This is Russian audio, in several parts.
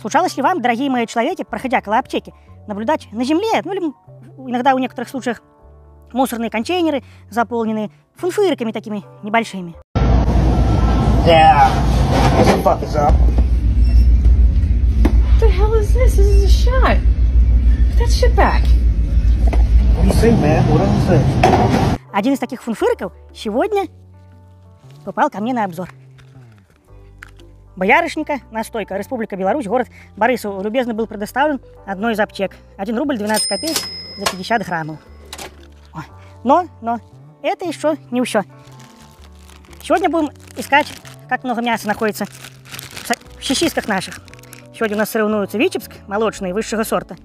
Случалось ли вам, дорогие мои человеки, проходя около аптеки, наблюдать на земле, ну или иногда в некоторых случаях мусорные контейнеры, заполненные фунфырками такими небольшими? Yeah. What the hell is this? This is a shot. Put that shit back. What do you say, man? What does it say? Один из таких фунфырков сегодня попал ко мне на обзор. Боярышника, настойка, Республика Беларусь, город Борисов, любезно был предоставлен одной из аптек. 1 рубль 12 копеек за 50 граммов. Но, но, это еще не все. Сегодня будем искать, как много мяса находится в со- в щищисках наших. Сегодня у нас соревнуются Витебск, молочные, высшего сорта.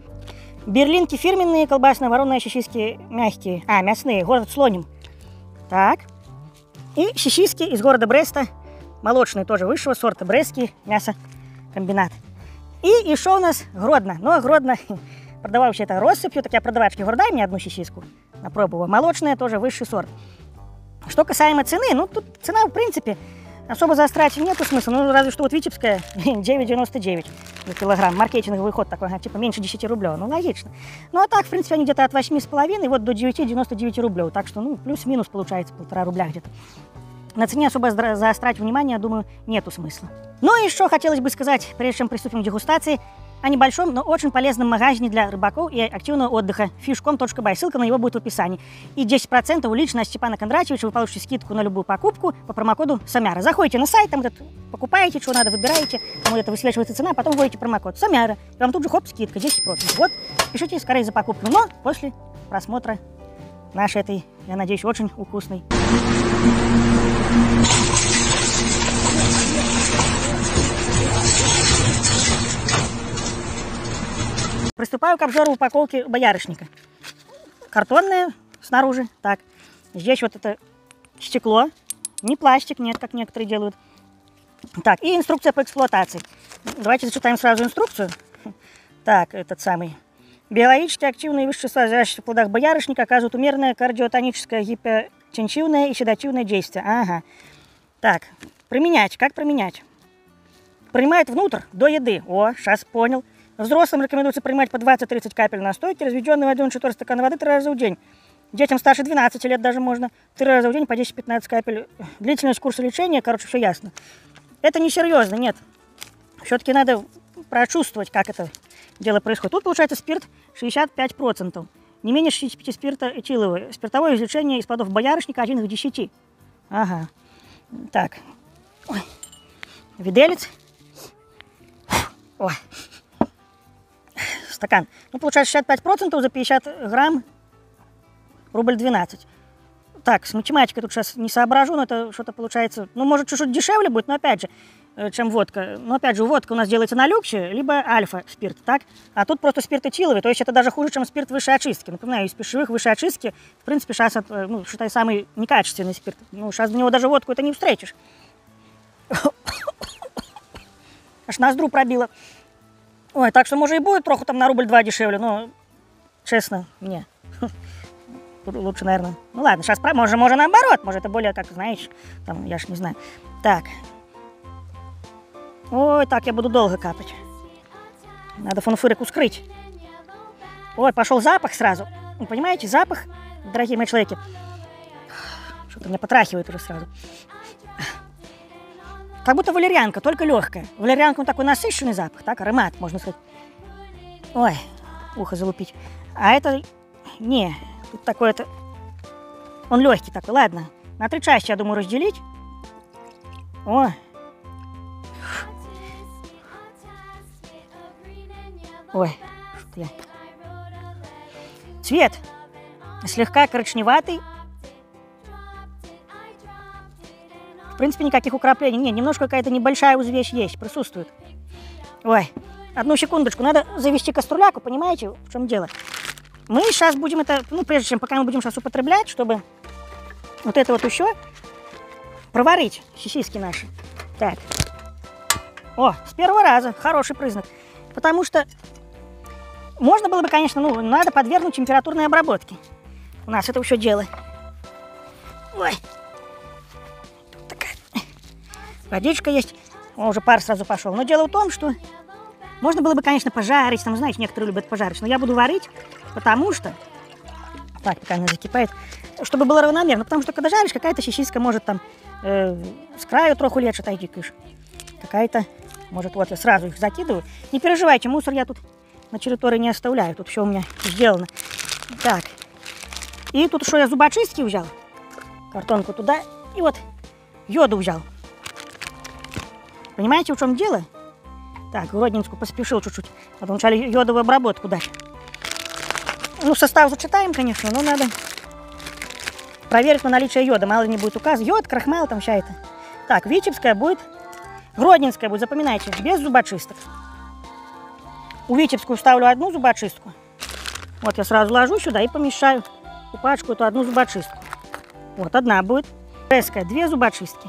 Берлинки фирменные, колбасно-воронные щищиски мягкие. А, мясные, город Слоним. Так. И щищиски из города Бреста, молочные тоже высшего сорта, Брестский мясокомбинат. И еще у нас Гродно. Но Гродно продавал вообще это россыпью, так я продавачке дай мне одну щищиску на пробу. Молочная тоже высший сорт. Что касаемо цены, ну тут цена в принципе особо заострять нету смысла, ну разве что вот Витебская 9,99 за килограмм, маркетинговый ход такой, типа меньше 10 рублей, ну логично. Ну а так, в принципе, они где-то от 8,5 вот до 9,99 рублей, так что ну плюс-минус получается полтора рубля где-то. На цене особо заострять внимание, думаю, нету смысла. Ну и еще хотелось бы сказать, прежде чем приступим к дегустации, о небольшом, но очень полезном магазине для рыбаков и активного отдыха fishcom.by. Ссылка на него будет в описании. И 10% лично от Степана Кондратьевича вы получите скидку на любую покупку по промокоду Самяра. Заходите на сайт, там вот это покупаете, что надо, выбираете, там вот это высвечивается цена, потом вводите промокод Самяра. Вам тут же хоп, скидка 10%. Вот, пишите скорее за покупку, но после просмотра нашей этой, я надеюсь, очень вкусной Приступаю к обзору упаковки боярышника. Картонная снаружи, так. Здесь вот это стекло, не пластик, нет, как некоторые делают. Так, и инструкция по эксплуатации. Давайте зачитаем сразу инструкцию. Так, этот самый. Биологически активные вещества, содержащиеся в плодах боярышника, оказывают умеренное кардиотоническое, гипотенсивное и седативное действие. Ага. Так, применять. Как применять? Принимает внутрь до еды. О, сейчас понял. Взрослым рекомендуется принимать по 20-30 капель настойки, разведенной водой на 4 стакана воды 3 раза в день. Детям старше 12 лет даже можно. 3 раза в день по 10-15 капель. Длительность курса лечения, короче, все ясно. Это несерьезно, нет. Все-таки надо прочувствовать, как это дело происходит. Тут получается спирт 65%. Не менее 65 спирта этилового. Спиртовое извлечение из плодов боярышника 1 к 10. Ага. Так. Ой. Виделец. Ой. Стакан. Ну, получается 65% за 50 грамм. Рубль 12. Так, с математикой тут сейчас не соображу, но это что-то получается... Ну, может, чуть-чуть дешевле будет, но опять же, чем водка. Но опять же, водка у нас делается на люксе, либо альфа-спирт, так? А тут просто спирт этиловый, то есть это даже хуже, чем спирт высшей очистки. Напоминаю, из пищевых высшей очистки, в принципе, сейчас, это, ну, считай, самый некачественный спирт. Ну, сейчас до него даже водку это не встретишь. Аж ноздру пробило. Ой, так что, может, и будет троху там на рубль-два дешевле, но, честно, не. Лучше, наверное. Ну ладно, сейчас, про... может, может наоборот, может, это более, как знаешь, там, я ж не знаю. Так. Ой, так, я буду долго капать. Надо фунфырок ускрыть. Ой, пошел запах сразу. Вы понимаете, запах, дорогие мои человеки. Что-то меня потрахивает уже сразу. Как будто валерьянка, только легкая. Валерьянка, он такой насыщенный запах, так, аромат, можно сказать. Ой, ухо залупить. А это, не, тут такой это, он легкий такой, ладно. На три части, я думаю, разделить. О. Ой, что я. Цвет слегка коричневатый. В принципе, никаких украплений. Не, немножко какая-то небольшая узвесь есть, присутствует. Ой, одну секундочку, надо завести кастрюляку, понимаете, в чем дело? Мы сейчас будем это, ну, прежде чем, пока мы будем сейчас употреблять, чтобы вот это вот еще проварить сосиски наши. Так. О, с первого раза, хороший признак. Потому что можно было бы, конечно, ну, надо подвергнуть температурной обработке. У нас это еще дело. Ой. Тут такая водичка есть. О, уже пар сразу пошел. Но дело в том, что Можно было бы, конечно, пожарить, там, знаете, некоторые любят пожарить, но я буду варить, потому что... Так, пока она закипает. Чтобы было равномерно, потому что когда жаришь, какая-то щищиска может там э, с краю троху лечь отойти кыш. Какая-то, может, вот я сразу их закидываю. Не переживайте, мусор я тут на территории не оставляю, тут все у меня сделано. Так, и тут что я зубочистки взял, картонку туда, и вот йоду взял. Понимаете, в чем дело? Так, Гродненску поспешил чуть-чуть. Надо вначале йодовую обработку дать. Ну, состав зачитаем, конечно, но надо проверить на наличие йода. Мало ли не будет указ. Йод, крахмал, там вся это. Так, Витебская будет, Гродненская будет, запоминайте, без зубочисток. У Витебскую ставлю одну зубочистку. Вот я сразу ложу сюда и помешаю. И пачку эту одну зубочистку. Вот одна будет. Брестская две зубочистки.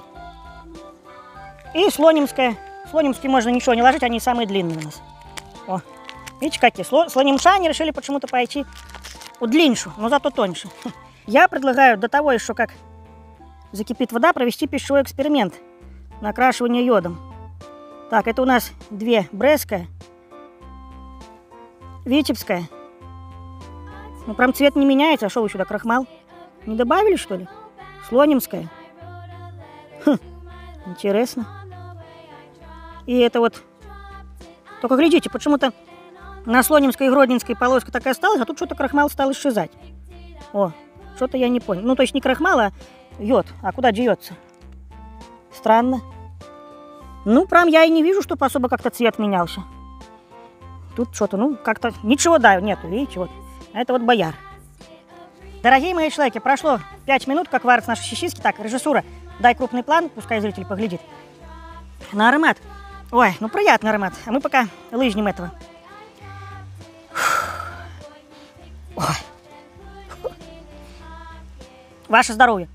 И слонимская. Слонимские можно ничего не ложить, они самые длинные у нас. О, видите какие? Сло, слонимша они решили почему-то пойти удлиньшу, но зато тоньше. Я предлагаю до того еще, как закипит вода, провести пищевой эксперимент на окрашивание йодом. Так, это у нас две Брестская, Витебская. Ну, прям цвет не меняется. А что вы сюда, крахмал? Не добавили, что ли? Слонимская. Хм, интересно. И это вот... Только глядите, почему-то на Слонимской и Гродненской полоска так и осталась, а тут что-то крахмал стал исчезать. О, что-то я не понял. Ну, то есть не крахмал, а йод. А куда деется? Странно. Ну, прям я и не вижу, чтобы особо как-то цвет менялся. Тут что-то, ну, как-то ничего, да, нету, видите, вот. А это вот бояр. Дорогие мои человеки, прошло 5 минут, как варятся наши щищиски. Так, режиссура, дай крупный план, пускай зритель поглядит. На аромат. Ой, ну приятный аромат. А мы пока лыжнем этого. Ваше здоровье.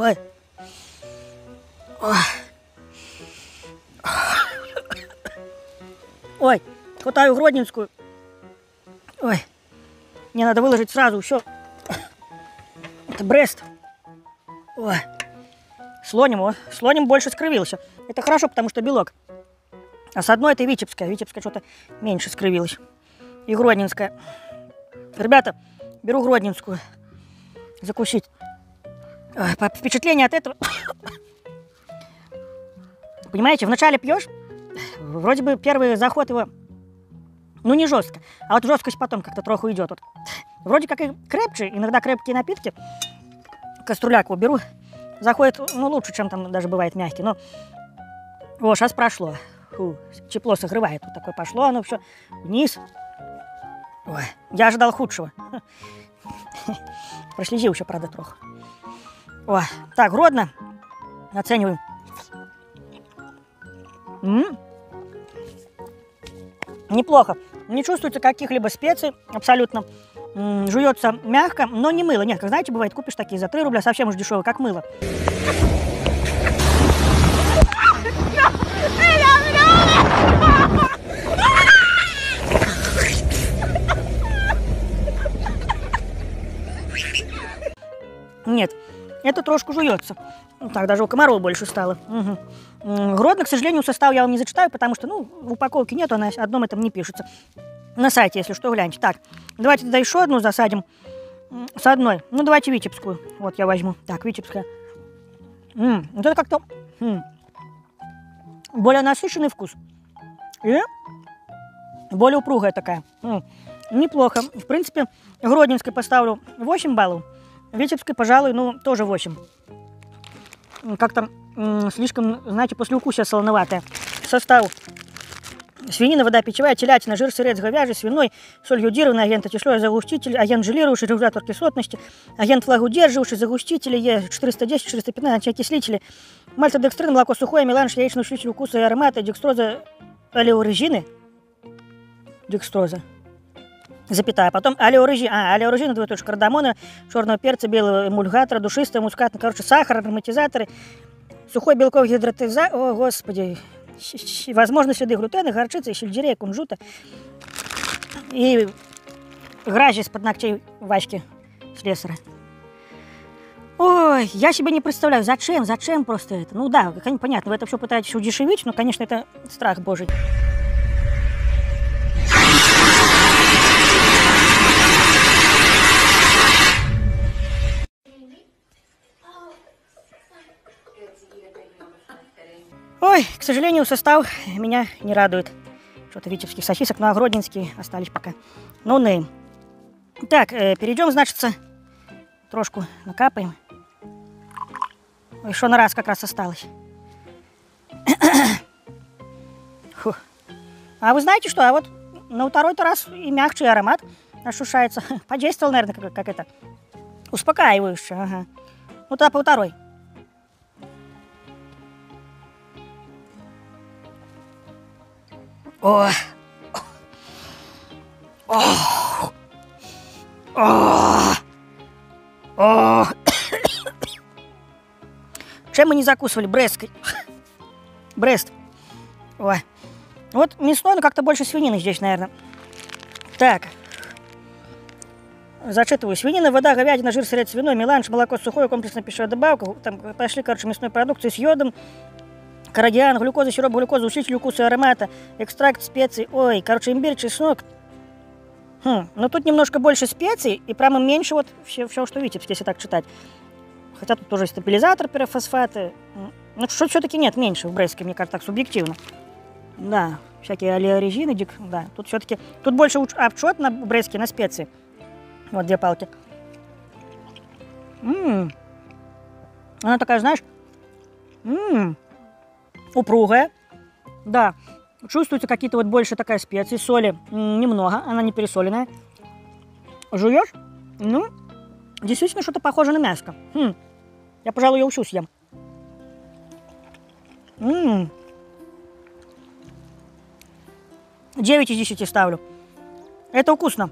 Ой. Ой. Ой, хватаю Гродненскую. Ой, мне надо выложить сразу еще. Это Брест. Ой. Слоним, о, слоним больше скрывился. Это хорошо, потому что белок. А с одной это Витебская. Витебская что-то меньше скрывилась. И Гродненская. Ребята, беру Гродненскую. Закусить. Впечатление от этого. Понимаете, вначале пьешь, вроде бы первый заход его, ну не жестко, а вот жесткость потом как-то троху идет. Вот. Вроде как и крепче, иногда крепкие напитки, кастрюляку беру, заходит, ну лучше, чем там даже бывает мягкий, но о, сейчас прошло. Фу, тепло согревает, вот такое пошло, оно все вниз. Ой, я ожидал худшего. Прослезил еще, правда, троху. О, так, Гродно. Оцениваем. М? Неплохо. Не чувствуется каких-либо специй абсолютно. М, Жуется мягко, но не мыло. Нет, как знаете, бывает, купишь такие за 3 рубля, совсем уж дешевые, как мыло. Это трошку жуется. Ну, Так, даже у комаров больше стало. М, Гродно, к сожалению, состав я вам не зачитаю, потому что, ну, в упаковке нет, на одном этом не пишется. На сайте, если что, гляньте. Так, давайте тогда еще одну засадим. С одной. Ну, давайте Витебскую. Вот я возьму. Так, Витебская. М, Вот это как-то м, более насыщенный вкус. И более упругая такая. М, Неплохо. В принципе, Гродненской поставлю 8 баллов. Витебской, пожалуй, ну, тоже 8. М, Как-то слишком, знаете, послевкусие солоноватое. Состав. Свинина, вода питьевая, телятина, жир, сырец, говяжий, свиной, соль йодированная, агент антислой, загуститель, агент желирующий, регулятор кислотности, агент влагоудерживающий, загустители, Е410, 415, антиокислители, мальтодекстрин, молоко сухое, меланж, яичный усилитель вкуса и аромата, декстроза, алеорежины, декстроза, запятая. Потом алеорежин, а, алеорежин, двоеточие, кардамона, черного перца, белого эмульгатора, душистого, мускатного, короче, сахар, ароматизаторы, сухой белковый гидратизатор, о, господи, возможно, следы глютена, горчицы, сельдерея, кунжута и грязи из-под ногтей Васьки слесаря. Ой, я себе не представляю, зачем, зачем просто это. Ну да, понятно, вы это все пытаетесь удешевить, но, конечно, это страх божий. Ой, к сожалению, состав меня не радует. Что-то витебских сосисок, ну а гродненские остались пока. Ну, нейм. Так, э, перейдем, значится, трошку накапаем. Что на раз как раз осталось. Фу. А вы знаете что? А вот на второй-то раз и мягче, и аромат ощущается. Подействовал, наверное, как, как это. Успокаивающе, ага. Ну, тогда по второй. Ой. Ох. Ох. Ох. Чем мы не закусывали? Бресткой. Брест. Ой. Вот мясной, но как-то больше свинины здесь, наверное. Так. Зачитываю. Свинина, вода, говядина, жир, сырец, свиной, меланж, молоко, сухое, комплексная пищевая добавка. Там пошли, короче, мясной продукции с йодом, Карадиан, глюкоза, сироп глюкозы, усилитель вкуса и аромата, экстракт специй. Ой, короче, имбирь, чеснок. Хм, но тут немножко больше специй и прямо меньше вот все, все что витебск, если так читать. Хотя тут тоже стабилизатор, пирофосфаты. М, Ну, что все-таки нет, меньше в Брестке, мне кажется, так субъективно. Да, всякие алиорезины, дик, да. Тут все-таки, тут больше обчет на Брестке, на специи. Вот две палки. М. Она такая, знаешь, м, упругая. Да, чувствуется какие-то вот больше такая специи, соли немного, она не пересоленная. Жуешь? Ну, действительно что-то похоже на мяско. Хм, я, пожалуй, ее всю съем. М. 9 из 10 ставлю. Это вкусно.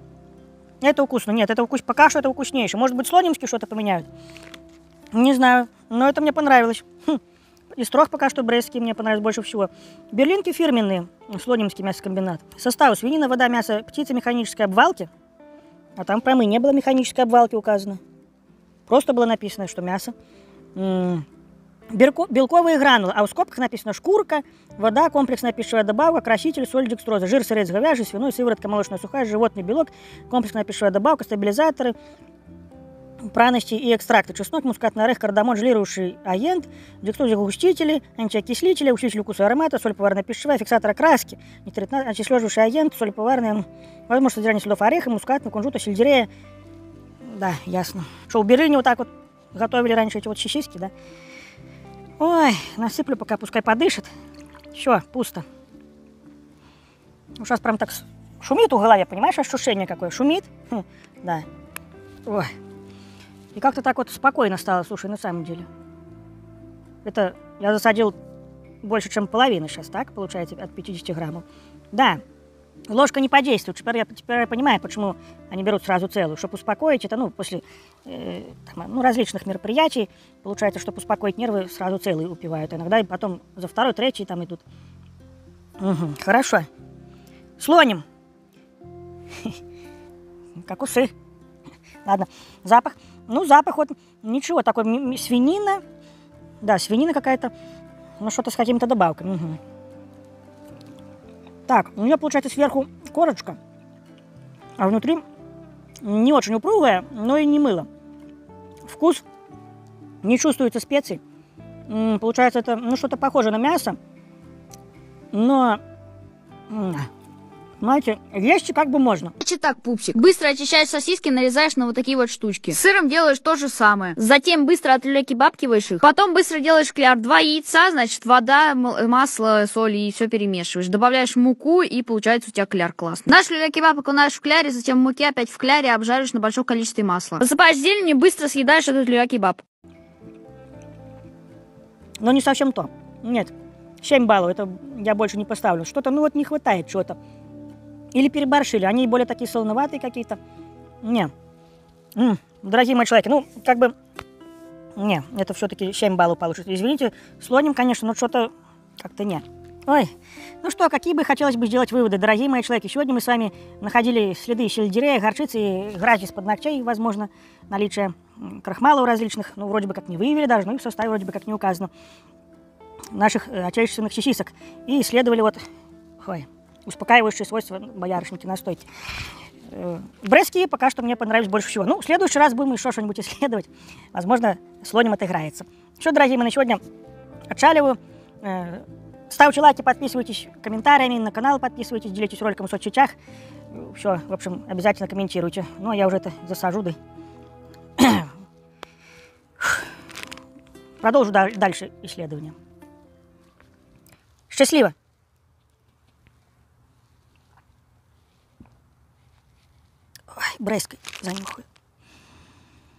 Это вкусно. Нет, это вкус... пока что это вкуснейше. Может быть, слонимский что-то поменяют? Не знаю, но это мне понравилось. Хм. Из трех пока что брестские мне понравились больше всего. Берлинки фирменные, слонимский мясокомбинат. Состав свинина, вода, мясо, птица механической обвалки. А там прямо и не было механической обвалки указано. Просто было написано, что мясо. М, Белко- белковые гранулы, а в скобках написано шкурка, вода, комплексная пищевая добавка, краситель, соль, декстроза, жир, сырец, говяжий, свиной, сыворотка, молочная сухая, животный белок, комплексная пищевая добавка, стабилизаторы, пряности и экстракты, чеснок, мускатный орех, кардамон, желирующий агент, декстрозогустители, антиокислители, усилитель вкуса и аромата, соль поварная пищевая, фиксатор окраски, нитритна- антислеживающий агент, соль поварная, возможно, содержание следов ореха, мускатного, кунжута, сельдерея. Да, ясно. Что, у Берлине вот так вот готовили раньше эти вот сосиски, да? Ой, насыплю, пока пускай подышит. Все, пусто. Ну, сейчас прям так шумит у голове, понимаешь, ощущение какое? Шумит? Хм, да. Ой. И как-то так вот спокойно стало, слушай, на самом деле. Это я засадил больше, чем половину сейчас, так, получается, от 50 граммов. Да, ложка не подействует. Теперь я, теперь я понимаю, почему они берут сразу целую. Чтобы успокоить это, ну, после э, там, ну, различных мероприятий, получается, чтобы успокоить нервы, сразу целые упивают. Иногда и потом за второй, третий там идут. Мгм, хорошо. Слоним. Как усы. Ладно, запах. Ну, запах вот ничего, такой свинина. Да, свинина какая-то, ну, что-то с какими-то добавками. Мгм. Так, у нее получается сверху корочка, а внутри не очень упругая, но и не мыло. Вкус не чувствуется специй. Получается, это ну, что-то похоже на мясо, но, знаете, есть как бы можно. Значит так, пупсик. Быстро очищаешь сосиски, нарезаешь на вот такие вот штучки. С сыром делаешь то же самое. Затем быстро отлюля-кебабкиваешь их. Потом быстро делаешь кляр. Два яйца, значит, вода, масло, соль и все перемешиваешь. Добавляешь муку и получается у тебя кляр классный. Наш люля-кебаб окунаешь в кляре, затем в муке опять в кляре обжаришь на большом количестве масла. Посыпаешь зеленью и быстро съедаешь этот люля-кебаб. Но не совсем то. Нет. 7 баллов, это я больше не поставлю. Что-то, ну вот не хватает чего-то. Или переборщили, они более такие солоноватые какие-то. Не. М, дорогие мои человеки, ну, как бы... Не, это все-таки 7 баллов получится. Извините, слоним, конечно, но что-то как-то нет. Ой, ну что, какие бы хотелось бы сделать выводы, дорогие мои человеки. Сегодня мы с вами находили следы сельдерея, горчицы и грачи из-под ногтей, возможно, наличие м, крахмалов различных, ну, вроде бы как не выявили даже, ну и в составе вроде бы как не указано, наших э, отечественных сосисок. И исследовали вот, ой, успокаивающие свойства боярышники настойки. Э, Брестские пока что мне понравились больше всего. Ну, в следующий раз будем еще что-нибудь исследовать. Возможно, слоним отыграется. Все, дорогие мои, на сегодня отшаливаю. Э, Ставьте лайки, подписывайтесь комментариями, на канал подписывайтесь, делитесь роликом в соцсетях. Все, в общем, обязательно комментируйте. Ну, а я уже это засажу, да. Продолжу да- дальше исследование. Счастливо! Ой, Брестской занюхаю.